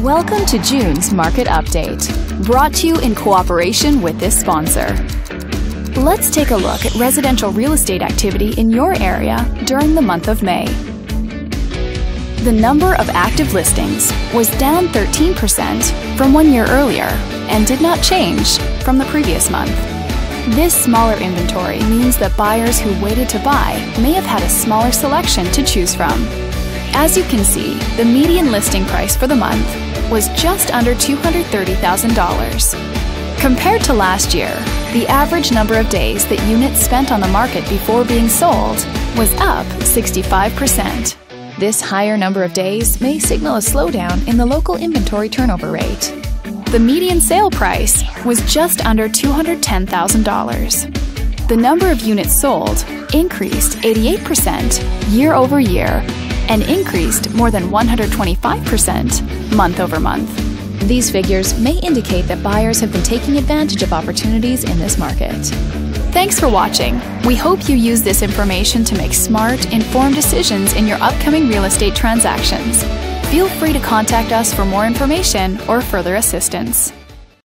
Welcome to June's Market Update, brought to you in cooperation with this sponsor. Let's take a look at residential real estate activity in your area during the month of May. The number of active listings was down 13% from one year earlier and did not change from the previous month. This smaller inventory means that buyers who waited to buy may have had a smaller selection to choose from. As you can see, the median listing price for the month was just under $230,000. Compared to last year, the average number of days that units spent on the market before being sold was up 65%. This higher number of days may signal a slowdown in the local inventory turnover rate. The median sale price was just under $210,000. The number of units sold increased 88% year over year and increased more than 125% month over month. These figures may indicate that buyers have been taking advantage of opportunities in this market. Thanks for watching. We hope you use this information to make smart, informed decisions in your upcoming real estate transactions. Feel free to contact us for more information or further assistance.